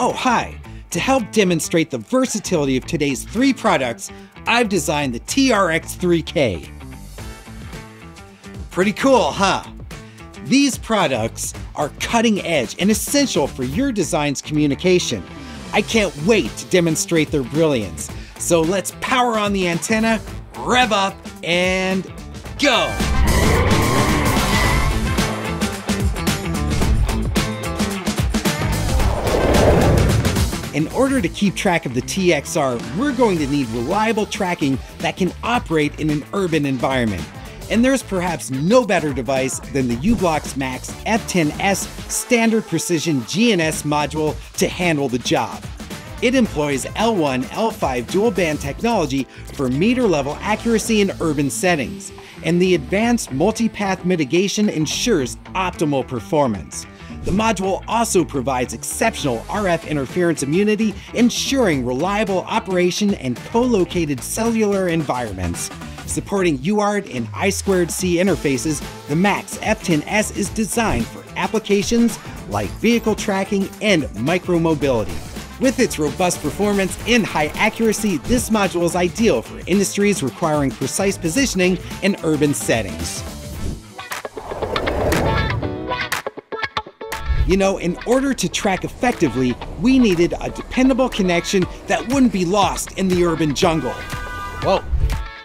Oh, hi! To help demonstrate the versatility of today's three products, I've designed the TRX3K. Pretty cool, huh? These products are cutting edge and essential for your design's communication. I can't wait to demonstrate their brilliance. So let's power on the antenna, rev up, and go! In order to keep track of the TXR, we're going to need reliable tracking that can operate in an urban environment. And there's perhaps no better device than the u-blox Max F10S standard precision GNSS module to handle the job. It employs L1, L5 dual band technology for meter level accuracy in urban settings, and the advanced multipath mitigation ensures optimal performance. The module also provides exceptional RF interference immunity, ensuring reliable operation in co-located cellular environments. Supporting UART and I2C interfaces, the Max F10S is designed for applications like vehicle tracking and micromobility. With its robust performance and high accuracy, this module is ideal for industries requiring precise positioning in urban settings. You know, in order to track effectively, we needed a dependable connection that wouldn't be lost in the urban jungle. Whoa.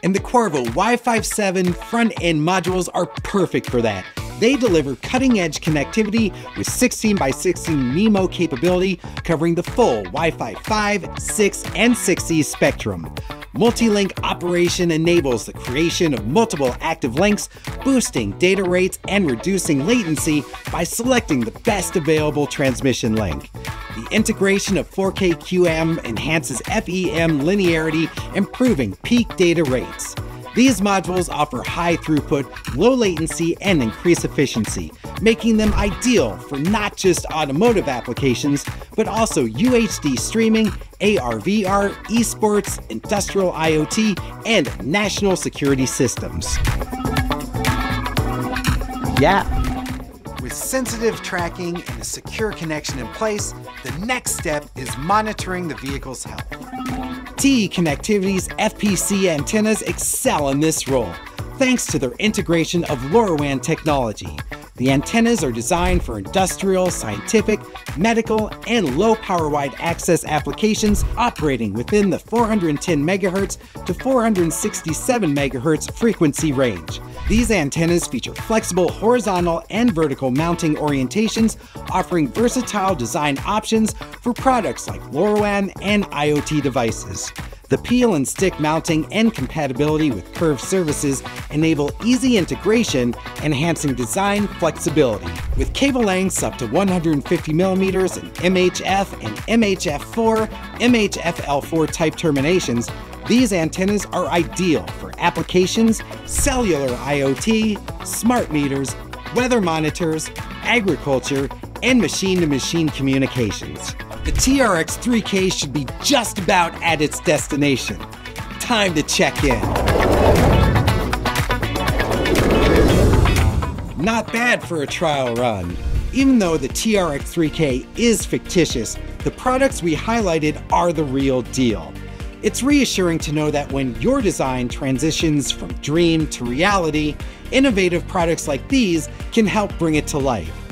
And the Qorvo Wi-Fi 7 front-end modules are perfect for that. They deliver cutting-edge connectivity with 16 by 16 MIMO capability covering the full Wi-Fi 5, 6, and 6E spectrum. Multi-link operation enables the creation of multiple active links, boosting data rates and reducing latency by selecting the best available transmission link. The integration of 4K QAM enhances FEM linearity, improving peak data rates. These modules offer high throughput, low latency, and increased efficiency, making them ideal for not just automotive applications, but also UHD streaming, AR/VR, esports, industrial IoT, and national security systems. Yeah. With sensitive tracking and a secure connection in place, the next step is monitoring the vehicle's health. TE Connectivity's FPC antennas excel in this role, thanks to their integration of LoRaWAN technology. The antennas are designed for industrial, scientific, medical, and low power wide access applications operating within the 410 MHz to 467 MHz frequency range. These antennas feature flexible horizontal and vertical mounting orientations, offering versatile design options for products like LoRaWAN and IoT devices. The peel and stick mounting and compatibility with curved surfaces enable easy integration, enhancing design flexibility. With cable lengths up to 150mm in MHF and MHF4, MHFL4 type terminations, these antennas are ideal for applications, cellular IoT, smart meters, weather monitors, agriculture, and machine-to-machine -machine communications the TRX 3K should be just about at its destination. Time to check in. Not bad for a trial run. Even though the TRX 3K is fictitious, the products we highlighted are the real deal. It's reassuring to know that when your design transitions from dream to reality, innovative products like these can help bring it to life.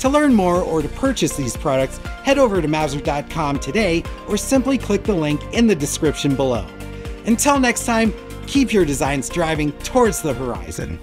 To learn more or to purchase these products, head over to Mouser.com today or simply click the link in the description below. Until next time, keep your designs driving towards the horizon.